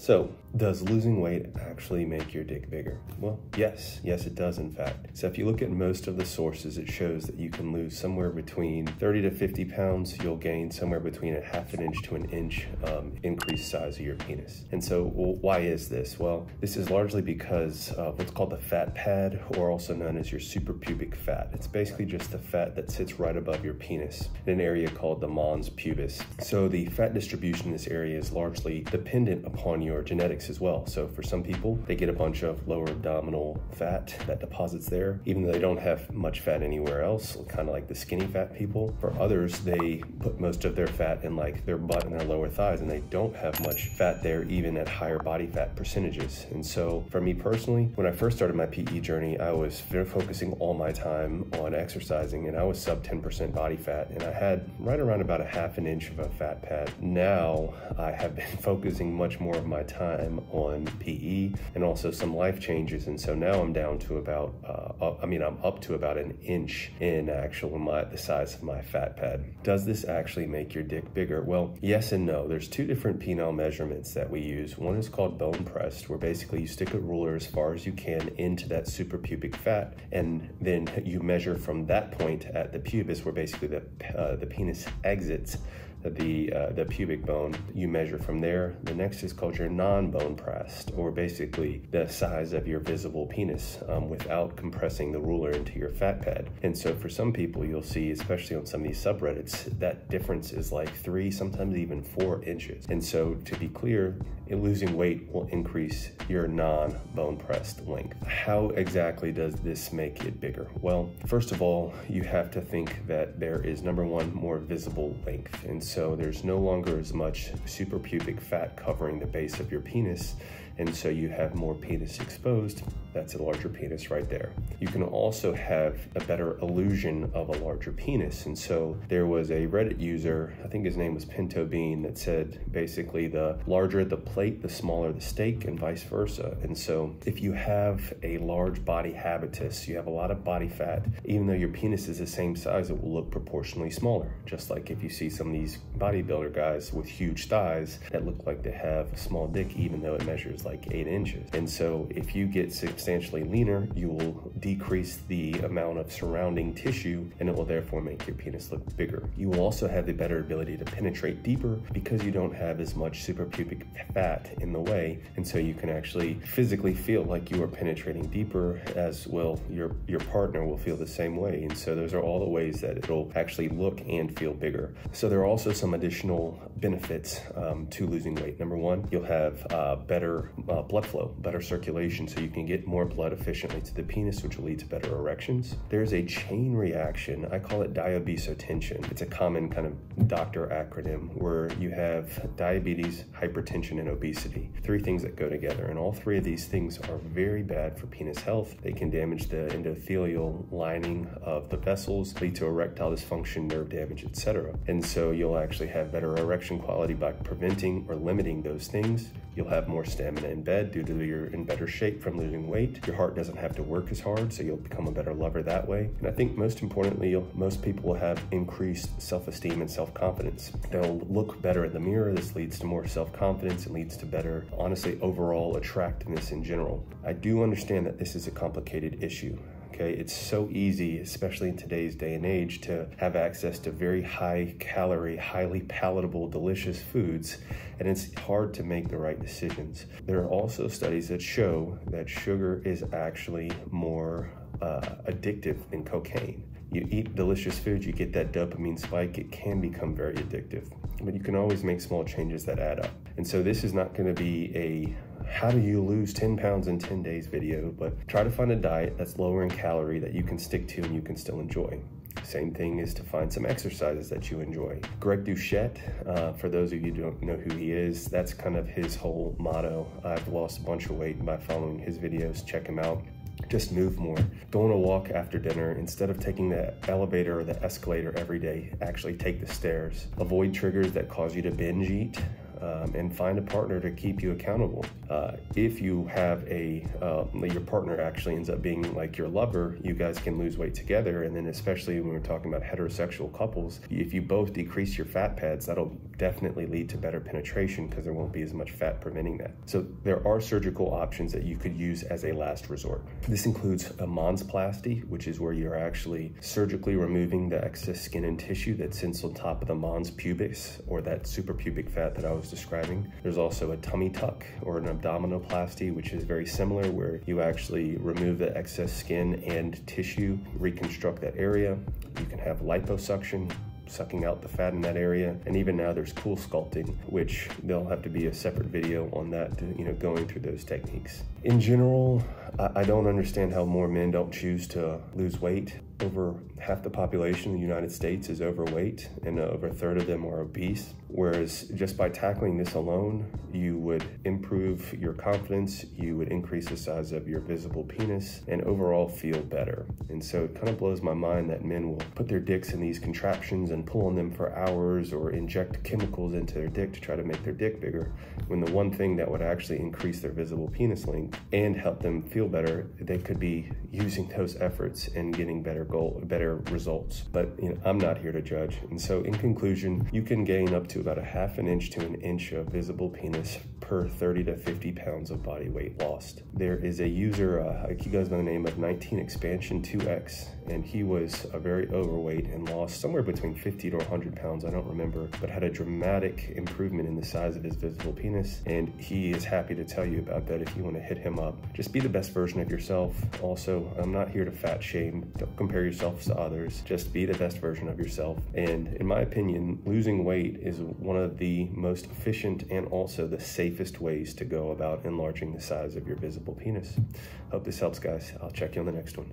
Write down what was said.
So, does losing weight actually make your dick bigger? Well, yes, yes, it does, in fact. So, if you look at most of the sources, it shows that you can lose somewhere between 30 to 50 pounds. You'll gain somewhere between a half an inch to an inch um, increased size of your penis. And so, well, why is this? Well, this is largely because of what's called the fat pad, or also known as your suprapubic fat. It's basically just the fat that sits right above your penis in an area called the mons pubis. So, the fat distribution in this area is largely dependent upon your your as well. So for some people, they get a bunch of lower abdominal fat that deposits there, even though they don't have much fat anywhere else, kind of like the skinny fat people. For others, they put most of their fat in like their butt and their lower thighs, and they don't have much fat there, even at higher body fat percentages. And so for me personally, when I first started my PE journey, I was very focusing all my time on exercising, and I was sub 10% body fat, and I had right around about a half an inch of a fat pad. Now I have been focusing much more of my my time on PE and also some life changes. And so now I'm down to about, uh, I mean, I'm up to about an inch in actual my, the size of my fat pad. Does this actually make your dick bigger? Well, yes and no. There's two different penile measurements that we use. One is called bone pressed, where basically you stick a ruler as far as you can into that suprapubic fat, and then you measure from that point at the pubis, where basically the, uh, the penis exits the uh, the pubic bone. You measure from there. The next is called your non-bone pressed, or basically the size of your visible penis um, without compressing the ruler into your fat pad. And so for some people, you'll see, especially on some of these subreddits, that difference is like three, sometimes even four inches. And so to be clear, losing weight will increase your non-bone pressed length. How exactly does this make it bigger? Well, first of all, you have to think that there is number one, more visible length. And so there's no longer as much suprapubic fat covering the base of your penis and so you have more penis exposed. That's a larger penis right there. You can also have a better illusion of a larger penis. And so there was a Reddit user, I think his name was Pinto Bean, that said basically the larger the plate, the smaller the steak, and vice versa. And so if you have a large body habitus, you have a lot of body fat, even though your penis is the same size, it will look proportionally smaller. Just like if you see some of these bodybuilder guys with huge thighs that look like they have a small dick, even though it measures like like eight inches. And so if you get substantially leaner, you will decrease the amount of surrounding tissue and it will therefore make your penis look bigger. You will also have the better ability to penetrate deeper because you don't have as much suprapubic fat in the way. And so you can actually physically feel like you are penetrating deeper as well your, your partner will feel the same way. And so those are all the ways that it'll actually look and feel bigger. So there are also some additional benefits um, to losing weight. Number one, you'll have uh, better uh, blood flow, better circulation, so you can get more blood efficiently to the penis, which will lead to better erections. There's a chain reaction, I call it diabesotension. It's a common kind of doctor acronym where you have diabetes, hypertension, and obesity. Three things that go together, and all three of these things are very bad for penis health. They can damage the endothelial lining of the vessels, lead to erectile dysfunction, nerve damage, etc. And so you'll actually have better erection quality by preventing or limiting those things. You'll have more stamina in bed due to you're in better shape from losing weight. Your heart doesn't have to work as hard, so you'll become a better lover that way. And I think most importantly, most people will have increased self-esteem and self-confidence. They'll look better in the mirror. This leads to more self-confidence. and leads to better, honestly, overall attractiveness in general. I do understand that this is a complicated issue okay? It's so easy, especially in today's day and age, to have access to very high calorie, highly palatable, delicious foods, and it's hard to make the right decisions. There are also studies that show that sugar is actually more uh, addictive than cocaine. You eat delicious food, you get that dopamine spike, it can become very addictive. But you can always make small changes that add up. And so this is not gonna be a how do you lose 10 pounds in 10 days video, but try to find a diet that's lower in calorie that you can stick to and you can still enjoy. Same thing is to find some exercises that you enjoy. Greg Doucette, uh, for those of you who don't know who he is, that's kind of his whole motto. I've lost a bunch of weight by following his videos. Check him out just move more. Go on a walk after dinner. Instead of taking the elevator or the escalator every day, actually take the stairs. Avoid triggers that cause you to binge eat um, and find a partner to keep you accountable. Uh, if you have a, uh, your partner actually ends up being like your lover, you guys can lose weight together. And then, especially when we're talking about heterosexual couples, if you both decrease your fat pads, that'll definitely lead to better penetration because there won't be as much fat preventing that. So, there are surgical options that you could use as a last resort. This includes a monsplasty, which is where you're actually surgically removing the excess skin and tissue that sits on top of the mons pubis or that suprapubic fat that I was describing. There's also a tummy tuck or an abdominoplasty, which is very similar, where you actually remove the excess skin and tissue, reconstruct that area. You can have liposuction, sucking out the fat in that area. And even now there's cool sculpting, which there'll have to be a separate video on that, to, you know, going through those techniques. In general, I don't understand how more men don't choose to lose weight. Over half the population in the United States is overweight and uh, over a third of them are obese. Whereas just by tackling this alone, you would improve your confidence, you would increase the size of your visible penis, and overall feel better. And so it kind of blows my mind that men will put their dicks in these contraptions and pull on them for hours or inject chemicals into their dick to try to make their dick bigger, when the one thing that would actually increase their visible penis length and help them feel better, they could be using those efforts and getting better goal, better results. But you know, I'm not here to judge. And so in conclusion, you can gain up to about a half an inch to an inch of visible penis per 30 to 50 pounds of body weight lost. There is a user, uh, he goes by the name of 19 Expansion 2X, and he was a very overweight and lost somewhere between 50 to 100 pounds, I don't remember, but had a dramatic improvement in the size of his visible penis. And he is happy to tell you about that if you want to hit him up. Just be the best version of yourself. Also, I'm not here to fat shame. Don't compare yourself to others. Just be the best version of yourself. And in my opinion, losing weight is one of the most efficient and also the safest ways to go about enlarging the size of your visible penis. Hope this helps, guys. I'll check you on the next one.